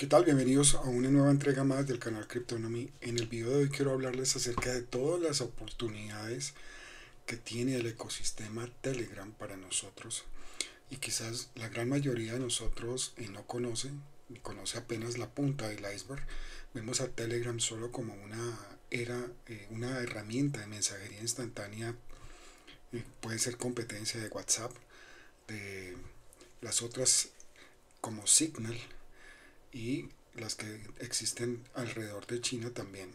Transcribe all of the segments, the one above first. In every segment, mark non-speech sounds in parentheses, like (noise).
¿Qué tal? Bienvenidos a una nueva entrega más del canal Cryptonomy. En el video de hoy quiero hablarles acerca de todas las oportunidades que tiene el ecosistema Telegram para nosotros. Y quizás la gran mayoría de nosotros eh, no conocen, conoce apenas la punta del iceberg. Vemos a Telegram solo como una, era, eh, una herramienta de mensajería instantánea. Eh, puede ser competencia de WhatsApp, de las otras como Signal y las que existen alrededor de China también.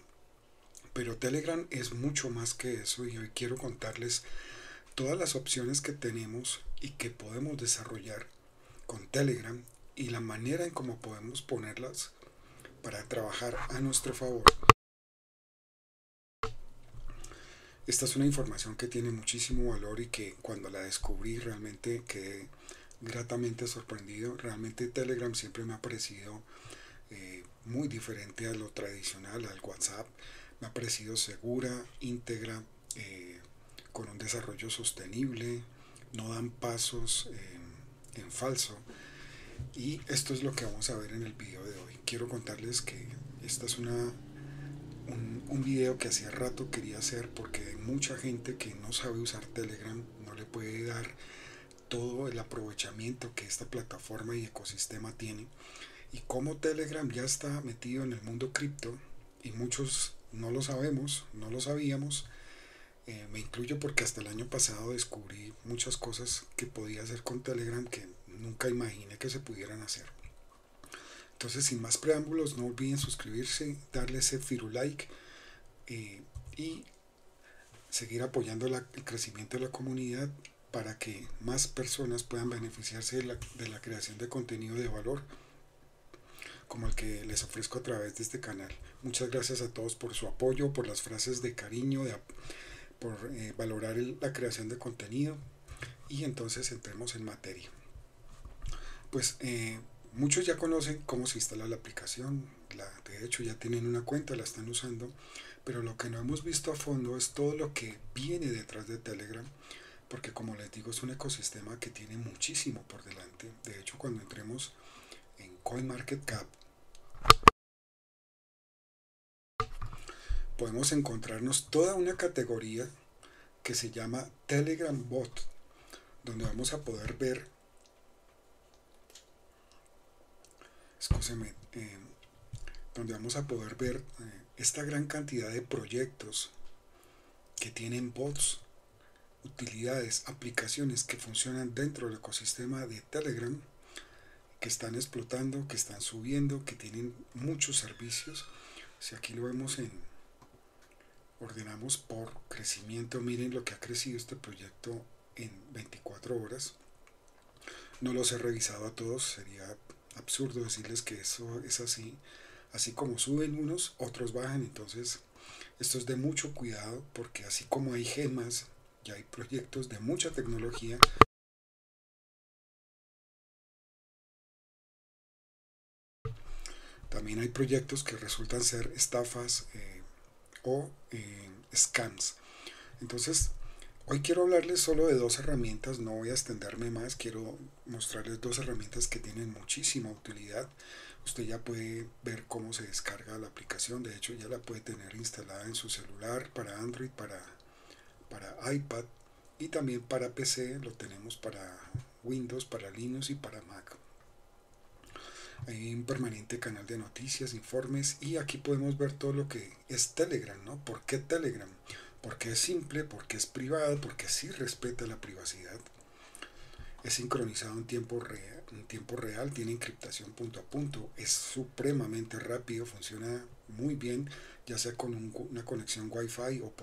Pero Telegram es mucho más que eso y hoy quiero contarles todas las opciones que tenemos y que podemos desarrollar con Telegram y la manera en cómo podemos ponerlas para trabajar a nuestro favor. Esta es una información que tiene muchísimo valor y que cuando la descubrí realmente quedé gratamente sorprendido. Realmente Telegram siempre me ha parecido eh, muy diferente a lo tradicional, al WhatsApp. Me ha parecido segura, íntegra, eh, con un desarrollo sostenible, no dan pasos en falso. Y esto es lo que vamos a ver en el video de hoy. Quiero contarles que esta es una un, un, video que hacía rato quería hacer porque hay mucha gente que no sabe usar Telegram, no le puede dar todo el aprovechamiento que esta plataforma y ecosistema tiene y cómo Telegram ya está metido en el mundo cripto y muchos no lo sabemos, no lo sabíamos. Eh, me incluyo porque hasta el año pasado descubrí muchas cosas que podía hacer con Telegram que nunca imaginé que se pudieran hacer. Entonces, sin más preámbulos, no olviden suscribirse, darle ese like eh, y seguir apoyando el crecimiento de la comunidad para que más personas puedan beneficiarse de la, de la, creación de contenido de valor como el que les ofrezco a través de este canal. Muchas gracias a todos por su apoyo, por las frases de cariño, de, por eh, valorar la creación de contenido y entonces entremos en materia. Pues eh, muchos ya conocen cómo se instala la aplicación, la, de hecho ya tienen una cuenta, la están usando, pero lo que no hemos visto a fondo es todo lo que viene detrás de Telegram porque como les digo es un ecosistema que tiene muchísimo por delante. De hecho, cuando entremos en CoinMarketCap, podemos encontrarnos toda una categoría que se llama Telegram Bot, donde vamos a poder ver, eh, donde vamos a poder ver eh, esta gran cantidad de proyectos que tienen bots utilidades, aplicaciones que funcionan dentro del ecosistema de Telegram, que están explotando, que están subiendo, que tienen muchos servicios. Si aquí lo vemos en, ordenamos por crecimiento, miren lo que ha crecido este proyecto en 24 horas. No los he revisado a todos, sería absurdo decirles que eso es así. Así como suben unos, otros bajan, entonces esto es de mucho cuidado porque así como hay gemas ya hay proyectos de mucha tecnología. También hay proyectos que resultan ser estafas eh, o eh, scams. Entonces, hoy quiero hablarles solo de dos herramientas, no voy a extenderme más, quiero mostrarles dos herramientas que tienen muchísima utilidad. Usted ya puede ver cómo se descarga la aplicación, de hecho ya la puede tener instalada en su celular para Android, para para iPad y también para PC, lo tenemos para Windows, para Linux y para Mac. Hay un permanente canal de noticias, informes y aquí podemos ver todo lo que es Telegram, ¿no? ¿Por qué Telegram? Porque es simple, porque es privado, porque sí respeta la privacidad. Es sincronizado en tiempo real, tiene encriptación punto a punto, es supremamente rápido, funciona muy bien, ya sea con una conexión Wi-Fi o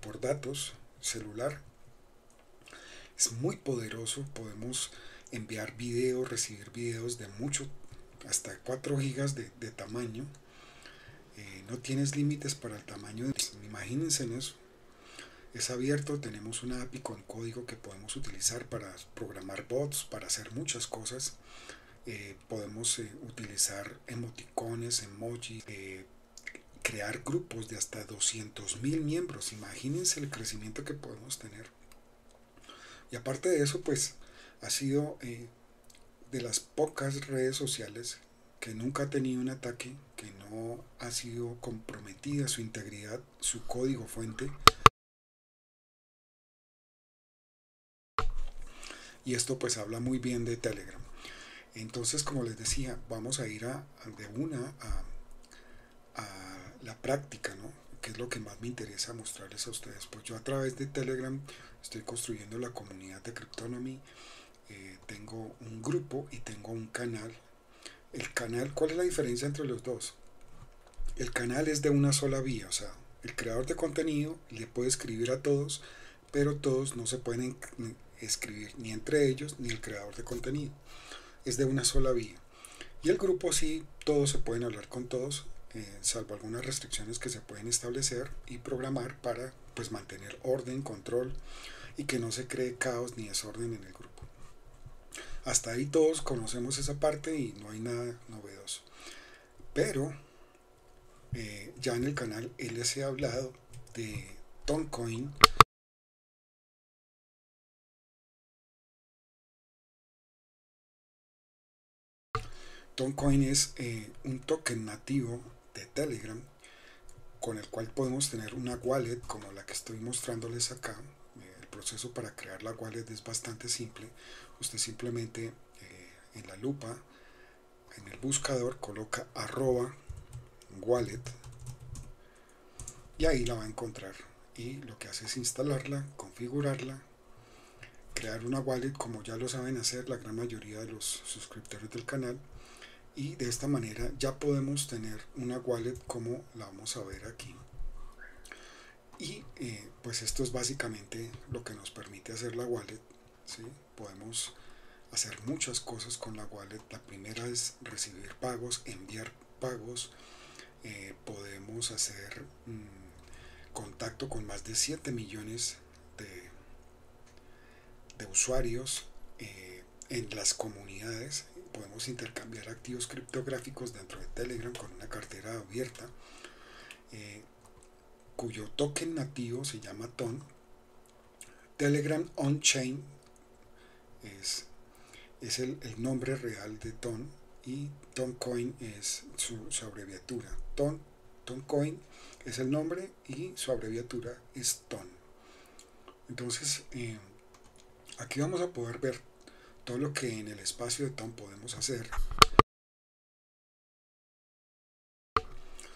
por datos celular. Es muy poderoso, podemos enviar videos, recibir videos de mucho, hasta 4 gigas de, tamaño. Eh, no tienes límites para el tamaño, imagínense en eso. Es abierto, tenemos una API con código que podemos utilizar para programar bots, para hacer muchas cosas. Eh, podemos eh, utilizar emoticones, emojis, crear grupos de hasta 200 mil miembros. Imagínense el crecimiento que podemos tener. Y aparte de eso, pues ha sido eh, de las pocas redes sociales que nunca ha tenido un ataque, que no ha sido comprometida su integridad, su código fuente. Y esto pues habla muy bien de Telegram. Entonces, como les decía, vamos a ir a, de una a, a la práctica, ¿no? que es lo que más me interesa mostrarles a ustedes. Pues yo a través de Telegram estoy construyendo la comunidad de Cryptonomy. Eh, tengo un grupo y tengo un canal. El canal, ¿cuál es la diferencia entre los dos? El canal es de una sola vía, o sea, el creador de contenido le puede escribir a todos, pero todos no se pueden escribir ni entre ellos ni el creador de contenido. Es de una sola vía. Y el grupo sí, todos se pueden hablar con todos, eh, salvo algunas restricciones que se pueden establecer y programar para pues mantener orden, control y que no se cree caos ni desorden en el grupo. Hasta ahí todos conocemos esa parte y no hay nada novedoso. Pero eh, ya en el canal les he hablado de Toncoin. Toncoin es eh, un token nativo de Telegram con el cual podemos tener una wallet como la que estoy mostrándoles acá. Eh, el proceso para crear la wallet es bastante simple. Usted simplemente eh, en la lupa, en el buscador, coloca arroba wallet y ahí la va a encontrar. Y lo que hace es instalarla, configurarla, crear una wallet como ya lo saben hacer la gran mayoría de los suscriptores del canal y de esta manera ya podemos tener una wallet como la vamos a ver aquí. Y eh, pues esto es básicamente lo que nos permite hacer la wallet ¿sí? podemos hacer muchas cosas con la wallet. La primera es recibir pagos enviar pagos. Eh, podemos hacer mm, contacto con más de 7 millones de, de usuarios eh, en las comunidades podemos intercambiar activos criptográficos dentro de Telegram con una cartera abierta eh, cuyo token nativo se llama TON. Telegram On-Chain es, es el, nombre real de TON y TONCoin es su, abreviatura. TON, TONCoin es el nombre y su abreviatura es TON. Entonces, eh, aquí vamos a poder ver todo lo que en el espacio de TON podemos hacer.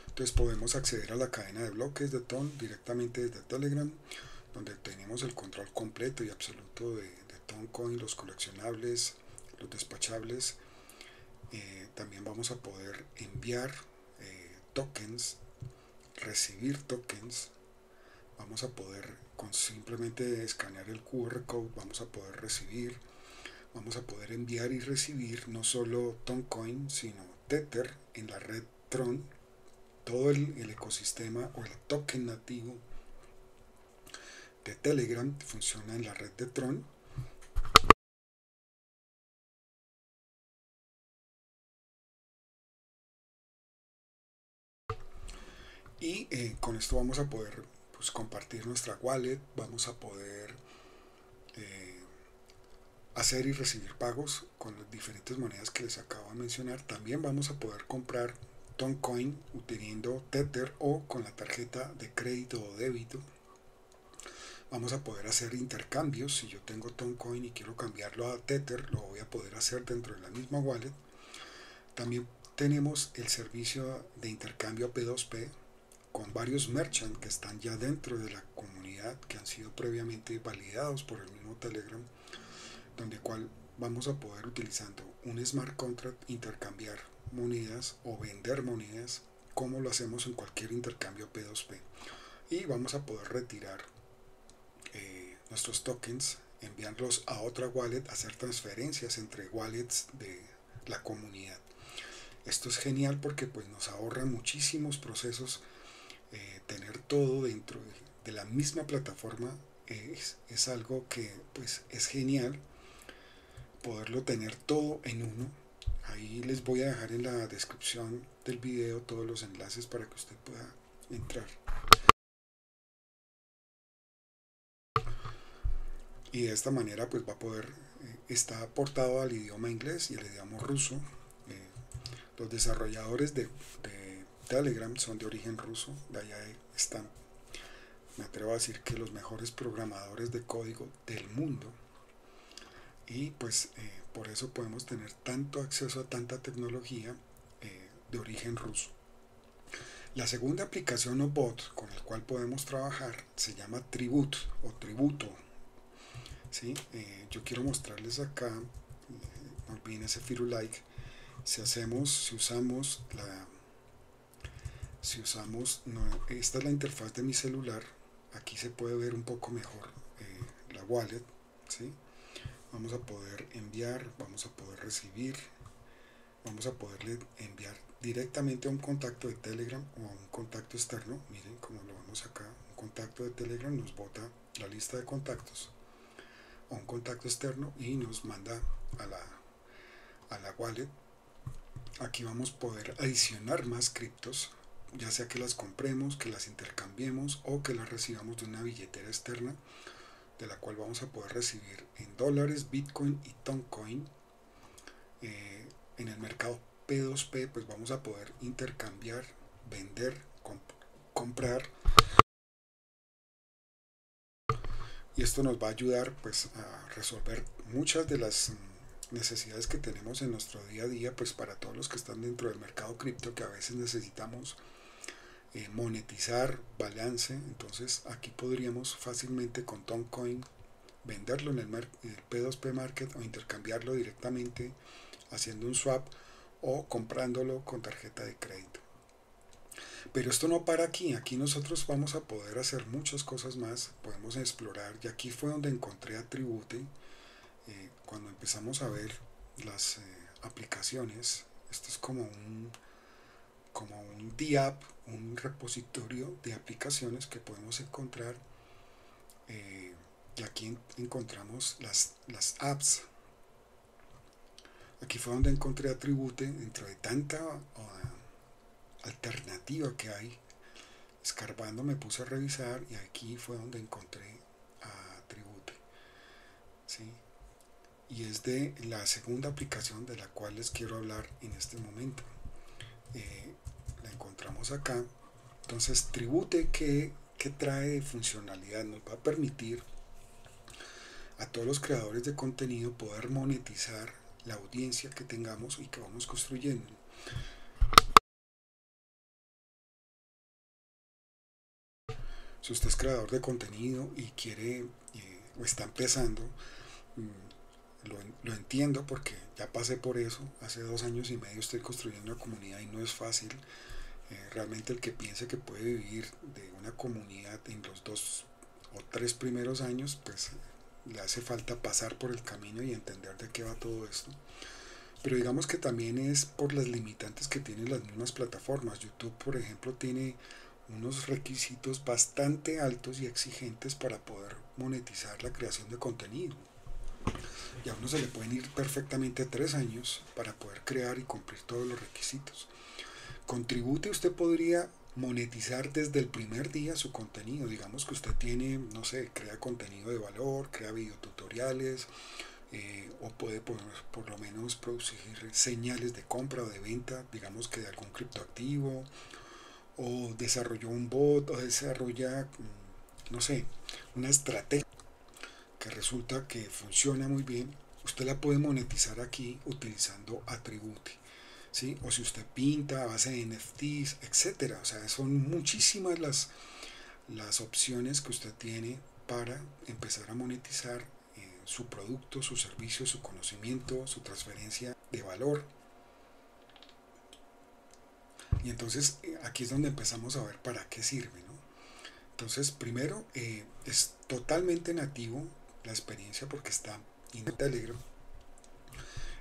Entonces podemos acceder a la cadena de bloques de TON directamente desde Telegram, donde tenemos el control completo y absoluto de, de los coleccionables, los despachables. Eh, también vamos a poder enviar eh, tokens, recibir tokens. Vamos a poder con simplemente escanear el QR code, vamos a poder recibir vamos a poder enviar y recibir no solo Toncoin, sino Tether en la red Tron, todo el, ecosistema o el token nativo de Telegram funciona en la red de Tron. Y eh, con esto vamos a poder pues, compartir nuestra wallet, vamos a poder eh, hacer y recibir pagos con las diferentes monedas que les acabo de mencionar. También vamos a poder comprar Toncoin utilizando Tether o con la tarjeta de crédito o débito. Vamos a poder hacer intercambios. Si yo tengo Toncoin y quiero cambiarlo a Tether, lo voy a poder hacer dentro de la misma wallet. También tenemos el servicio de intercambio P2P con varios merchants que están ya dentro de la comunidad que han sido previamente validados por el mismo Telegram donde cual vamos a poder utilizando un smart contract intercambiar monedas o vender monedas como lo hacemos en cualquier intercambio P2P y vamos a poder retirar eh, nuestros tokens enviarlos a otra wallet hacer transferencias entre wallets de la comunidad. Esto es genial porque pues nos ahorra muchísimos procesos eh, tener todo dentro de, la misma plataforma es, es, algo que pues es genial poderlo tener todo en uno. Ahí les voy a dejar en la descripción del video todos los enlaces para que usted pueda entrar. Y de esta manera pues va a poder, eh, está aportado al idioma inglés y al idioma ruso. Eh, los desarrolladores de, de, Telegram son de origen ruso, de allá están, me atrevo a decir que los mejores programadores de código del mundo. Y pues eh, por eso podemos tener tanto acceso a tanta tecnología eh, de origen ruso. La segunda aplicación o bot con el cual podemos trabajar se llama Tribut o Tributo. ¿sí? Eh, yo quiero mostrarles acá, no olviden ese like si hacemos, si usamos la, si usamos, esta es la interfaz de mi celular, aquí se puede ver un poco mejor la wallet, ¿sí? Vamos a poder enviar, vamos a poder recibir, vamos a poderle enviar directamente a un contacto de Telegram o a un contacto externo. Miren como lo vemos acá. Un contacto de Telegram nos bota la lista de contactos a un contacto externo y nos manda a la, a la wallet. Aquí vamos a poder adicionar más criptos, ya sea que las compremos, que las intercambiemos o que las recibamos de una billetera externa de la cual vamos a poder recibir en dólares, Bitcoin y Toncoin eh, en el mercado P2P, pues vamos a poder intercambiar, vender, comprar. Y esto nos va a ayudar pues a resolver muchas de las mm, necesidades que tenemos en nuestro día a día, pues para todos los que están dentro del mercado cripto que a veces necesitamos eh, monetizar balance. Entonces aquí podríamos fácilmente con Toncoin venderlo en el, el P2P Market o intercambiarlo directamente haciendo un swap o comprándolo con tarjeta de crédito. Pero esto no para aquí, aquí nosotros vamos a poder hacer muchas cosas más, podemos explorar, y aquí fue donde encontré Atribute, eh, cuando empezamos a ver las eh, aplicaciones, esto es como un, como un DApp, un repositorio de aplicaciones que podemos encontrar, eh, y aquí encontramos las, las apps Aquí fue donde encontré Atribute dentro de tanta alternativa que hay. Escarbando me puse a revisar y aquí fue donde encontré Atribute. ¿sí? Y es de la segunda aplicación de la cual les quiero hablar en este momento. Eh, la encontramos acá. Entonces, Tribute, ¿qué, ¿qué trae funcionalidad? Nos va a permitir a todos los creadores de contenido poder monetizar la audiencia que tengamos y que vamos construyendo. Si usted es creador de contenido y quiere eh, o está empezando, mm, lo, entiendo porque ya pasé por eso. Hace dos años y medio estoy construyendo una comunidad y no es fácil. Eh, realmente el que piense que puede vivir de una comunidad en los dos o tres primeros años, pues le hace falta pasar por el camino y entender de qué va todo esto. Pero digamos que también es por las limitantes que tienen las mismas plataformas. YouTube, por ejemplo, tiene unos requisitos bastante altos y exigentes para poder monetizar la creación de contenido. Y a uno se le pueden ir perfectamente tres años para poder crear y cumplir todos los requisitos. Contribute usted podría monetizar desde el primer día su contenido. Digamos que usted tiene, no sé, crea contenido de valor, crea videotutoriales, eh, o puede por, por, lo menos producir señales de compra o de venta, digamos que de algún criptoactivo, o desarrolló un bot, o desarrolla, mm, no sé, una estrategia que resulta que funciona muy bien. Usted la puede monetizar aquí utilizando Attribute. O si usted pinta a base de NFTs, etcétera. O sea, son muchísimas las, las opciones que usted tiene para empezar a monetizar eh, su producto, su servicio, su conocimiento, su transferencia de valor. Y entonces eh, aquí es donde empezamos a ver para qué sirve. Entonces, primero, eh, es totalmente nativo la experiencia porque está en Telegram.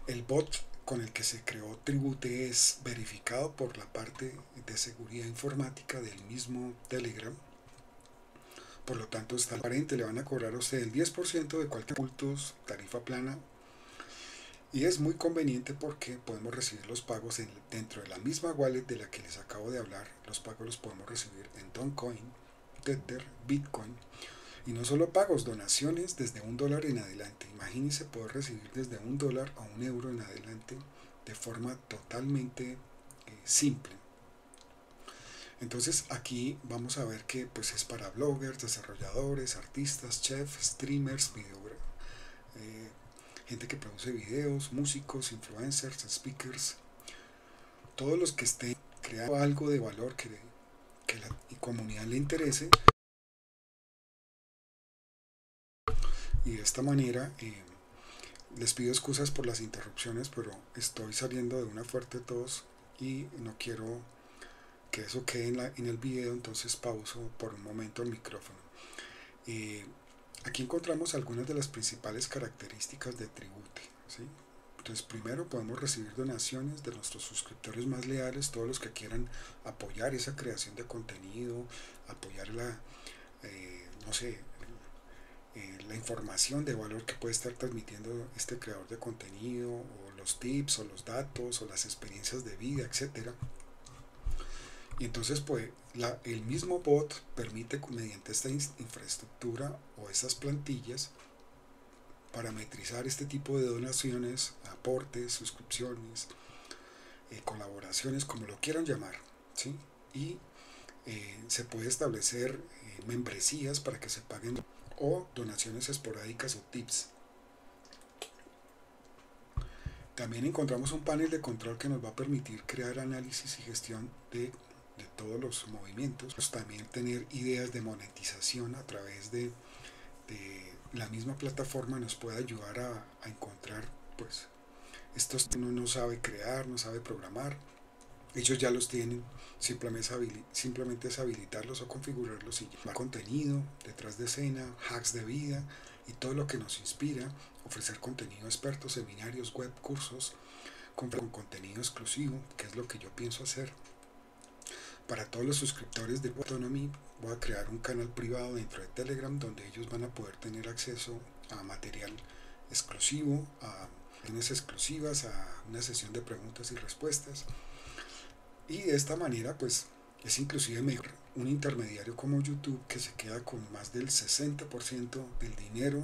El bot con el que se creó Tribute es verificado por la parte de seguridad informática del mismo Telegram. Por lo tanto, está aparente, le van a cobrar a usted el 10% de cualquier cultos, tarifa plana. Y es muy conveniente porque podemos recibir los pagos dentro de la misma wallet de la que les acabo de hablar. Los pagos los podemos recibir en Dogecoin, Tether, Bitcoin y no solo pagos, donaciones desde un dólar en adelante. Imagínense poder recibir desde un dólar a un euro en adelante de forma totalmente simple. Entonces aquí vamos a ver que pues es para bloggers, desarrolladores, artistas, chefs, streamers, eh, gente que produce videos, músicos, influencers, speakers, todos los que estén creando algo de valor que, que la comunidad le interese. Y de esta manera eh, les pido excusas por las interrupciones, pero estoy saliendo de una fuerte tos y no quiero que eso quede en, la, en el video, entonces pauso por un momento el micrófono. Eh, aquí encontramos algunas de las principales características de Tribute. Entonces, primero podemos recibir donaciones de nuestros suscriptores más leales, todos los que quieran apoyar esa creación de contenido, apoyar la, eh, no sé, eh, la información de valor que puede estar transmitiendo este creador de contenido, o los tips, o los datos, o las experiencias de vida, etcétera. Y entonces, pues, la, el mismo bot permite, mediante esta infraestructura o esas plantillas, parametrizar este tipo de donaciones, aportes, suscripciones, eh, colaboraciones, como lo quieran llamar. ¿sí? Y eh, se puede establecer eh, membresías para que se paguen o donaciones esporádicas o tips. También encontramos un panel de control que nos va a permitir crear análisis y gestión de de todos los movimientos, pues también tener ideas de monetización a través de, la misma plataforma nos puede ayudar a, encontrar pues estos que uno no sabe crear, no sabe programar, ellos ya los tienen, simplemente es, habilitarlos o configurarlos y llevar contenido detrás de escena, hacks de vida y todo lo que nos inspira, ofrecer contenido experto, seminarios, web, cursos, con contenido exclusivo, que es lo que yo pienso hacer para todos los suscriptores de Autonomy voy a crear un canal privado dentro de Telegram donde ellos van a poder tener acceso a material exclusivo, a exclusivas, a una sesión de preguntas y respuestas. Y de esta manera pues es inclusive mejor un intermediario como YouTube que se queda con más del 60% del dinero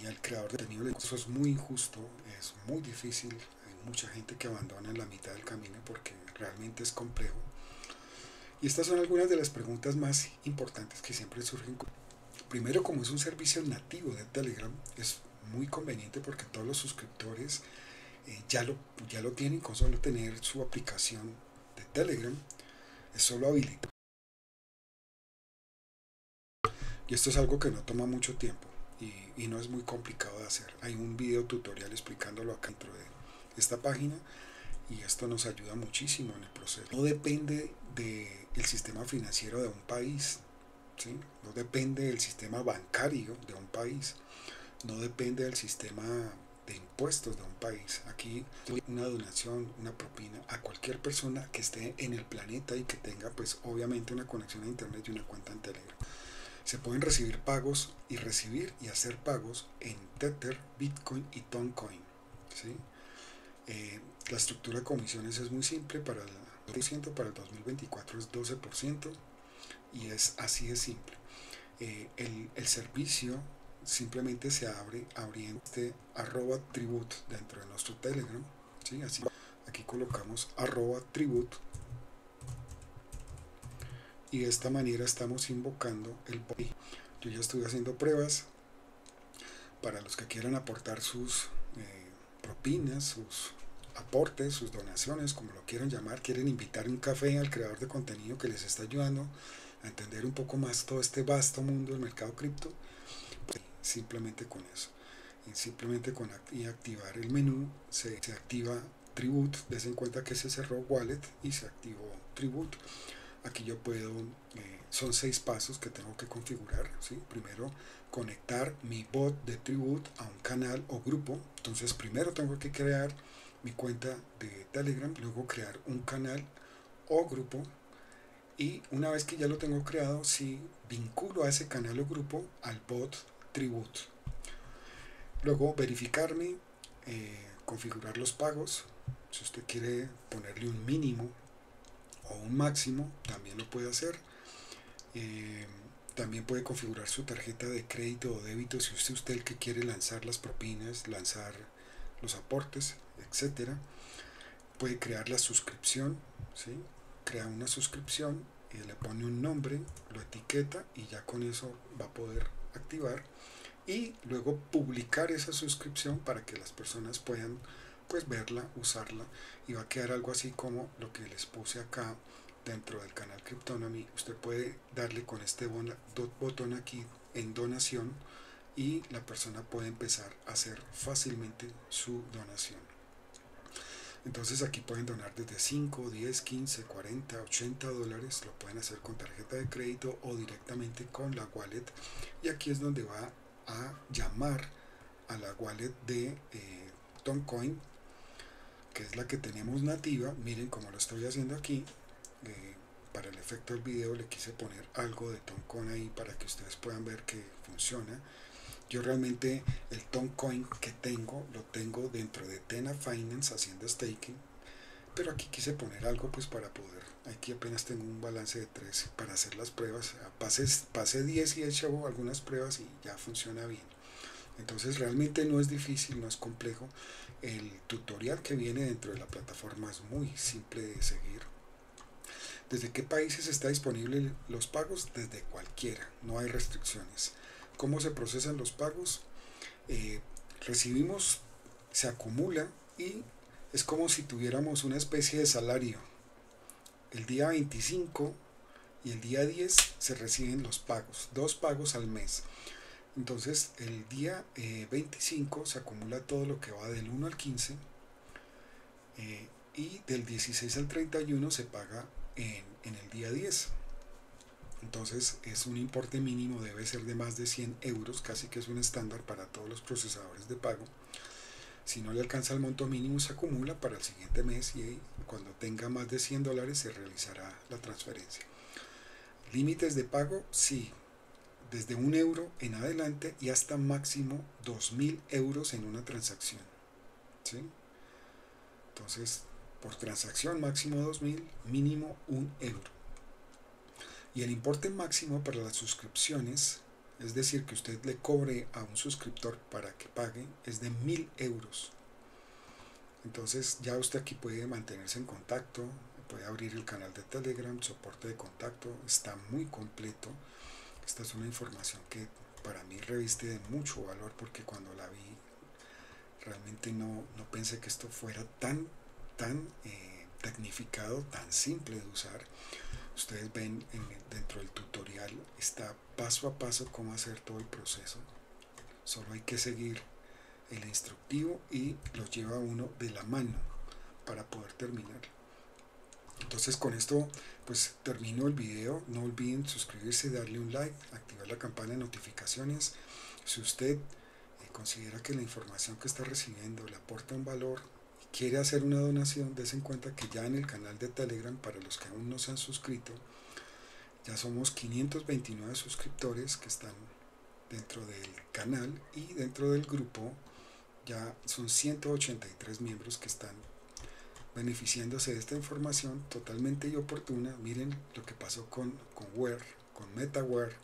y el creador de contenido eso es muy injusto, es muy difícil, hay mucha gente que abandona en la mitad del camino porque realmente es complejo y estas son algunas de las preguntas más importantes que siempre surgen. Primero, como es un servicio nativo de Telegram, es muy conveniente porque todos los suscriptores eh, ya, lo, ya lo tienen con solo tener su aplicación de Telegram. Es solo habilitar. Y esto es algo que no toma mucho tiempo y, y, no es muy complicado de hacer. Hay un video tutorial explicándolo acá dentro de esta página y esto nos ayuda muchísimo en el proceso. No depende del sistema financiero de un país, ¿sí? no depende del sistema bancario de un país, no depende del sistema de impuestos de un país. Aquí una donación, una propina a cualquier persona que esté en el planeta y que tenga pues obviamente una conexión a internet y una cuenta en Telegram. Se pueden recibir pagos y recibir y hacer pagos en Tether, Bitcoin y Toncoin. ¿sí? Eh, la estructura de comisiones es muy simple, para el, para el 2024 es 12% y es así de simple. Eh, el, servicio simplemente se abre abriendo este arroba tribut dentro de nuestro Telegram. ¿sí? Así, aquí colocamos arroba tribut y de esta manera estamos invocando el bot. Yo ya estuve haciendo pruebas para los que quieran aportar sus eh, propinas, sus aportes, sus donaciones, como lo quieran llamar, quieren invitar un café al creador de contenido que les está ayudando a entender un poco más todo este vasto mundo del mercado cripto, simplemente con eso. Y simplemente con y activar el menú se, activa Tribute, des en cuenta que se cerró Wallet y se activó Tribute. Aquí yo puedo, eh, son seis pasos que tengo que configurar. ¿sí? Primero, conectar mi bot de Tribute a un canal o grupo. Entonces, primero tengo que crear mi cuenta de Telegram, luego crear un canal o grupo y una vez que ya lo tengo creado, si vinculo a ese canal o grupo al bot Tribut. Luego verificarme, eh, configurar los pagos. Si usted quiere ponerle un mínimo o un máximo, también lo puede hacer. Eh, también puede configurar su tarjeta de crédito o débito si usted es usted el que quiere lanzar las propinas, lanzar los aportes etcétera puede crear la suscripción, ¿sí? crea una suscripción y le pone un nombre, lo etiqueta y ya con eso va a poder activar y luego publicar esa suscripción para que las personas puedan pues verla, usarla y va a quedar algo así como lo que les puse acá dentro del canal Cryptonomy. Usted puede darle con este botón aquí en donación y la persona puede empezar a hacer fácilmente su donación. Entonces aquí pueden donar desde 5, 10, 15, 40, 80 dólares. Lo pueden hacer con tarjeta de crédito o directamente con la wallet. Y aquí es donde va a llamar a la wallet de eh, Toncoin, que es la que tenemos nativa. Miren cómo lo estoy haciendo aquí. Eh, para el efecto del video le quise poner algo de Toncoin ahí para que ustedes puedan ver que funciona. Yo realmente el Toncoin que tengo lo tengo dentro de Tena Finance haciendo staking, pero aquí quise poner algo pues para poder. Aquí apenas tengo un balance de 13 para hacer las pruebas. Pasé, pasé 10 y he hecho algunas pruebas y ya funciona bien. Entonces realmente no es difícil, no es complejo. El tutorial que viene dentro de la plataforma es muy simple de seguir. ¿Desde qué países está disponible los pagos? Desde cualquiera, no hay restricciones. ¿Cómo se procesan los pagos? Eh, recibimos, se acumula y es como si tuviéramos una especie de salario. El día 25 y el día 10 se reciben los pagos, dos pagos al mes. Entonces el día 25 eh, se acumula todo lo que va del 1 al 15 eh, y del 16 al 31 se paga en, en el día 10. Entonces es un importe mínimo, debe ser de más de 100 euros, casi que es un estándar para todos los procesadores de pago. Si no le alcanza el monto mínimo se acumula para el siguiente mes y cuando tenga más de 100 dólares se realizará la transferencia. Límites de pago, sí, desde un euro en adelante y hasta máximo 2.000 euros en una transacción. ¿sí? Entonces, por transacción máximo 2.000, mínimo un euro y el importe máximo para las suscripciones, es decir, que usted le cobre a un suscriptor para que pague, es de mil euros. Entonces ya usted aquí puede mantenerse en contacto, puede abrir el canal de Telegram, soporte de contacto, está muy completo. Esta es una información que para mí reviste de mucho valor porque cuando la vi realmente no, no pensé que esto fuera tan, tan eh, tecnificado, tan simple de usar ustedes ven dentro del tutorial está paso a paso cómo hacer todo el proceso. Solo hay que seguir el instructivo y lo lleva uno de la mano para poder terminar. Entonces con esto pues termino el video. No olviden suscribirse darle un like activar la campana de notificaciones. Si usted eh, considera que la información que está recibiendo le aporta un valor quiere hacer una donación, des en cuenta que ya en el canal de Telegram, para los que aún no se han suscrito, ya somos 529 suscriptores que están dentro del canal y dentro del grupo ya son 183 miembros que están beneficiándose de esta información totalmente y oportuna. Miren lo que pasó con, con con MetaWare.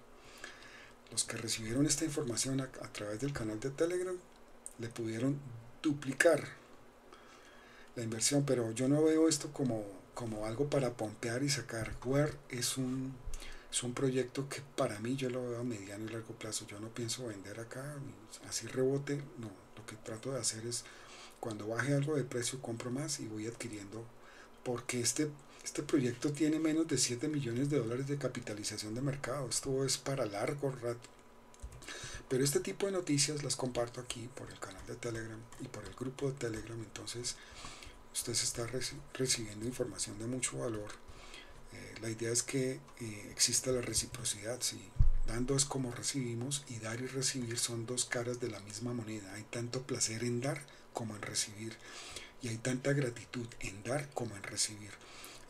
Los que recibieron esta información a través del canal de Telegram le pudieron duplicar la inversión, pero yo no veo esto como, como algo para pompear y sacar. Where es un, es un proyecto que para mí yo lo veo a mediano y largo plazo. Yo no pienso vender acá, así rebote, no. Lo que trato de hacer es cuando baje algo de precio compro más y voy adquiriendo porque este, este proyecto tiene menos de 7 millones de dólares de capitalización de mercado. Esto es para largo rato. Pero este tipo de noticias las comparto aquí por el canal de Telegram y por el grupo de Telegram. Entonces, usted se está recibiendo información de mucho valor. Eh, la idea es que eh, exista la reciprocidad, ¿sí? dando es como recibimos y dar y recibir son dos caras de la misma moneda. Hay tanto placer en dar como en recibir y hay tanta gratitud en dar como en recibir.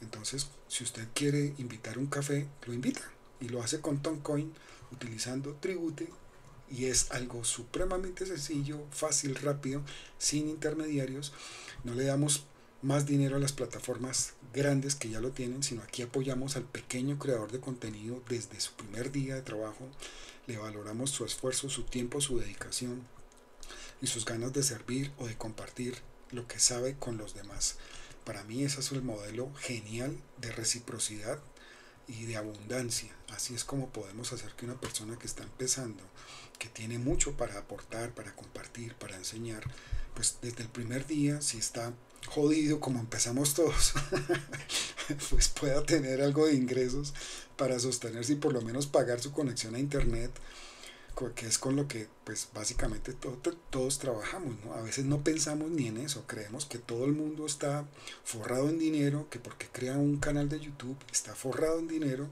Entonces, si usted quiere invitar un café, lo invita y lo hace con Toncoin utilizando Tribute y es algo supremamente sencillo, fácil, rápido, sin intermediarios. No le damos más dinero a las plataformas grandes que ya lo tienen, sino aquí apoyamos al pequeño creador de contenido desde su primer día de trabajo, le valoramos su esfuerzo, su tiempo, su dedicación y sus ganas de servir o de compartir lo que sabe con los demás. Para mí ese es el modelo genial de reciprocidad y de abundancia. Así es como podemos hacer que una persona que está empezando, que tiene mucho para aportar, para compartir, para enseñar, pues desde el primer día, si está jodido como empezamos todos, (laughs) pues pueda tener algo de ingresos para sostenerse y por lo menos pagar su conexión a internet, que es con lo que pues básicamente todos trabajamos, ¿no? A veces no pensamos ni en eso, creemos que todo el mundo está forrado en dinero, que porque crea un canal de YouTube está forrado en dinero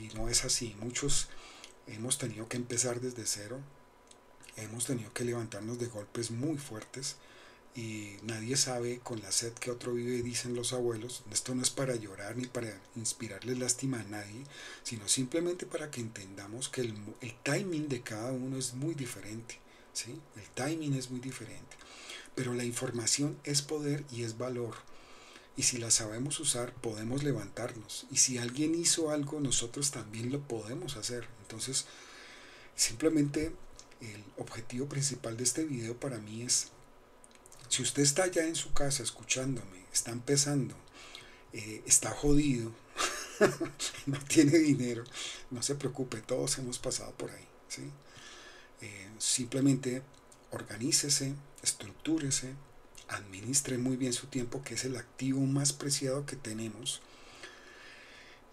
y no es así, muchos hemos tenido que empezar desde cero, hemos tenido que levantarnos de golpes muy fuertes y nadie sabe con la sed que otro vive, dicen los abuelos. Esto no es para llorar ni para inspirarle lástima a nadie, sino simplemente para que entendamos que el, timing de cada uno es muy diferente. ¿sí? El timing es muy diferente. Pero la información es poder y es valor. Y si la sabemos usar, podemos levantarnos. Y si alguien hizo algo, nosotros también lo podemos hacer. Entonces, simplemente el objetivo principal de este video para mí es si usted está ya en su casa escuchándome, está empezando, eh, está jodido, (laughs) no tiene dinero, no se preocupe, todos hemos pasado por ahí. ¿sí? Eh, simplemente organícese, estructúrese, administre muy bien su tiempo, que es el activo más preciado que tenemos.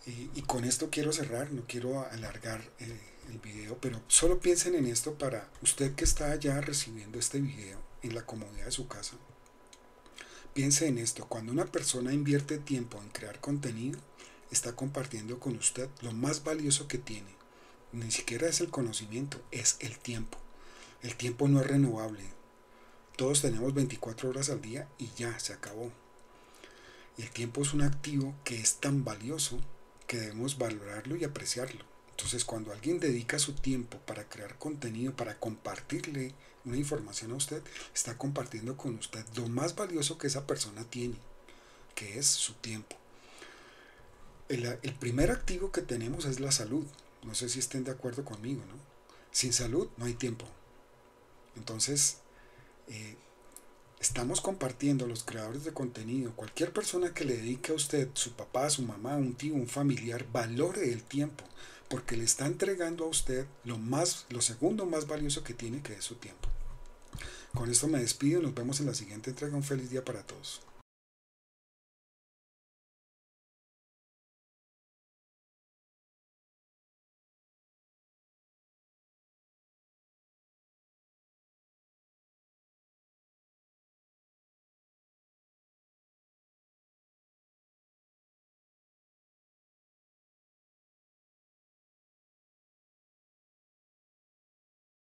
Y, con esto quiero cerrar, no quiero alargar eh, el video, pero solo piensen en esto para usted que está ya recibiendo este video en la comodidad de su casa. Piense en esto, cuando una persona invierte tiempo en crear contenido, está compartiendo con usted lo más valioso que tiene. Ni siquiera es el conocimiento, es el tiempo. El tiempo no es renovable. Todos tenemos 24 horas al día y ya, se acabó. El tiempo es un activo que es tan valioso que debemos valorarlo y apreciarlo. Entonces, cuando alguien dedica su tiempo para crear contenido, para compartirle una información a usted, está compartiendo con usted lo más valioso que esa persona tiene, que es su tiempo. El, primer activo que tenemos es la salud. No sé si estén de acuerdo conmigo, ¿no? Sin salud no hay tiempo. Entonces, eh, estamos compartiendo los creadores de contenido, cualquier persona que le dedique a usted, su papá, su mamá, un tío, un familiar, valore el tiempo porque le está entregando a usted lo más, lo segundo más valioso que tiene, que es su tiempo. Con esto me despido y nos vemos en la siguiente entrega. Un feliz día para todos.